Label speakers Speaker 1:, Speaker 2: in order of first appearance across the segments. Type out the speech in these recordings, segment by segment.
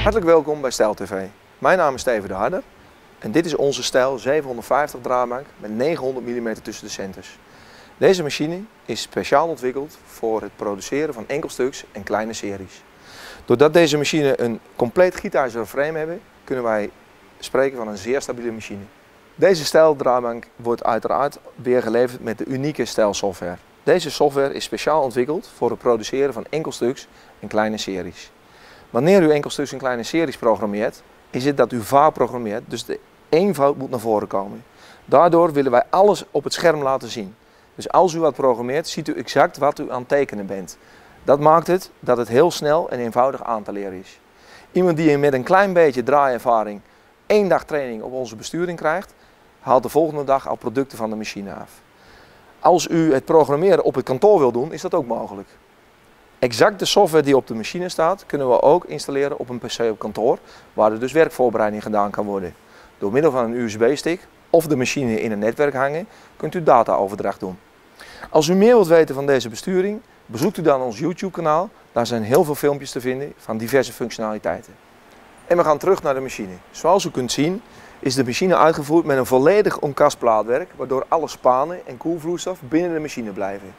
Speaker 1: Hartelijk welkom bij Stijl TV. Mijn naam is Steven de Harder en dit is onze Stijl 750 draaibank met 900 mm tussen de centers. Deze machine is speciaal ontwikkeld voor het produceren van enkelstuks en kleine series. Doordat deze machine een compleet gietijzeren frame hebben, kunnen wij spreken van een zeer stabiele machine. Deze stijldraaibank wordt uiteraard weer geleverd met de unieke stijlsoftware. Deze software is speciaal ontwikkeld voor het produceren van enkelstuks en kleine series. Wanneer u enkelstuks en kleine series programmeert, is het dat u vaak programmeert, dus de eenvoud moet naar voren komen. Daardoor willen wij alles op het scherm laten zien. Dus als u wat programmeert, ziet u exact wat u aan het tekenen bent. Dat maakt het dat het heel snel en eenvoudig aan te leren is. Iemand die met een klein beetje draaiervaring één dag training op onze besturing krijgt, haalt de volgende dag al producten van de machine af. Als u het programmeren op het kantoor wil doen, is dat ook mogelijk. Exact de software die op de machine staat, kunnen we ook installeren op een PC op kantoor, waar er dus werkvoorbereiding gedaan kan worden. Door middel van een USB-stick of de machine in een netwerk hangen, kunt u dataoverdracht doen. Als u meer wilt weten van deze besturing, bezoekt u dan ons YouTube-kanaal. Daar zijn heel veel filmpjes te vinden van diverse functionaliteiten. En we gaan terug naar de machine. Zoals u kunt zien is de machine uitgevoerd met een volledig omkastplaatwerk, waardoor alle spanen en koelvloeistof binnen de machine blijven.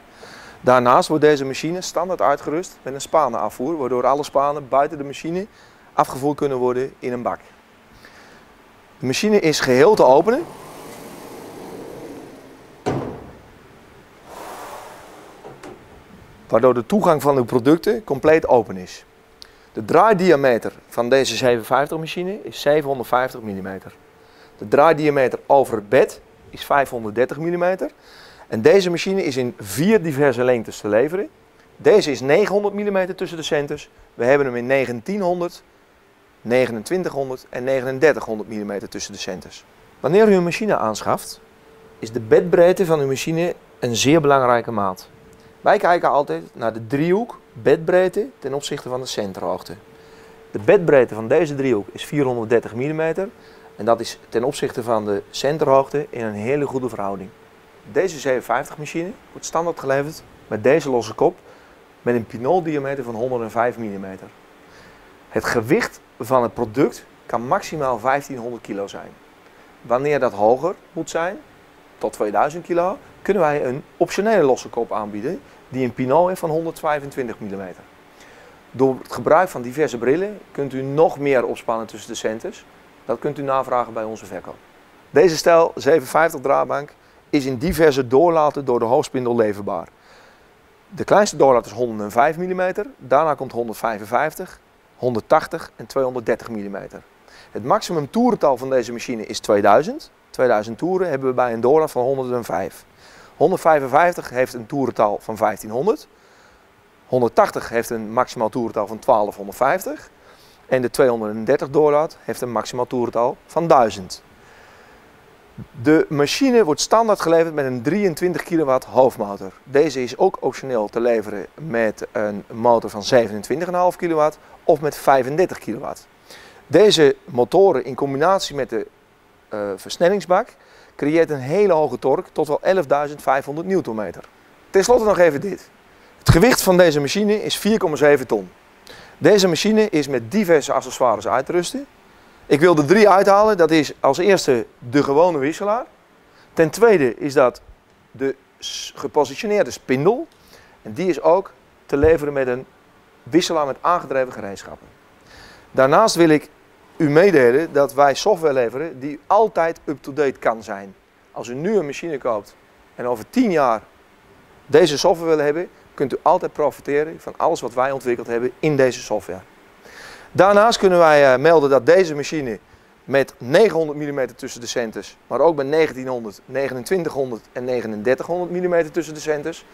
Speaker 1: Daarnaast wordt deze machine standaard uitgerust met een spanenafvoer, waardoor alle spanen buiten de machine afgevoerd kunnen worden in een bak. De machine is geheel te openen. Waardoor de toegang van uw producten compleet open is. De draaidiameter van deze 750 machine is 750 mm. De draaidiameter over het bed is 530 mm. En deze machine is in vier diverse lengtes te leveren. Deze is 900 mm tussen de centers. We hebben hem in 1900, 2900 en 3900 mm tussen de centers. Wanneer u een machine aanschaft, is de bedbreedte van uw machine een zeer belangrijke maat. Wij kijken altijd naar de driehoek bedbreedte ten opzichte van de centerhoogte. De bedbreedte van deze driehoek is 430 mm en dat is ten opzichte van de centerhoogte in een hele goede verhouding. Deze 750 machine wordt standaard geleverd met deze losse kop met een pinoldiameter van 105 mm. Het gewicht van het product kan maximaal 1500 kilo zijn. Wanneer dat hoger moet zijn, tot 2000 kilo, kunnen wij een optionele losse kop aanbieden die een pinot heeft van 125 mm. Door het gebruik van diverse brillen kunt u nog meer opspannen tussen de centers. Dat kunt u navragen bij onze verkoop. Deze stijl 750 draadbank is in diverse doorlaten door de hoofdspindel leverbaar. De kleinste doorlaat is 105 mm, daarna komt 155, 180 en 230 mm. Het maximum toerental van deze machine is 2000. 2000 toeren hebben we bij een doorlaat van 105. 155 heeft een toerental van 1500. 180 heeft een maximaal toerental van 1250. En de 230 doorlaat heeft een maximaal toerental van 1000. De machine wordt standaard geleverd met een 23 kW hoofdmotor. Deze is ook optioneel te leveren met een motor van 27,5 kW of met 35 kW. Deze motoren in combinatie met de uh, versnellingsbak creëert een hele hoge torque tot wel 11.500 Nm. Ten slotte nog even dit. Het gewicht van deze machine is 4,7 ton. Deze machine is met diverse accessoires uit te rusten. Ik wil er drie uithalen. Dat is als eerste de gewone wisselaar. Ten tweede is dat de gepositioneerde spindel. En die is ook te leveren met een wisselaar met aangedreven gereedschappen. Daarnaast wil ik u meedelen dat wij software leveren die altijd up-to-date kan zijn. Als u nu een machine koopt en over 10 jaar deze software willen hebben, kunt u altijd profiteren van alles wat wij ontwikkeld hebben in deze software. Daarnaast kunnen wij eh, melden dat deze machine met 900 mm tussen de centers, maar ook met 1900, 2900 en 3900 mm tussen de centers,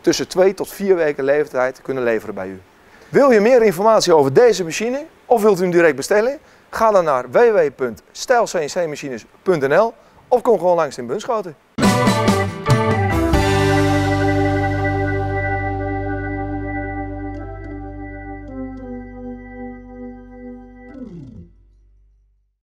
Speaker 1: tussen 2 tot 4 weken leeftijd kunnen leveren bij u. Wil je meer informatie over deze machine of wilt u hem direct bestellen? Ga dan naar www.stijlcncmachines.nl of kom gewoon langs in Bunschoten.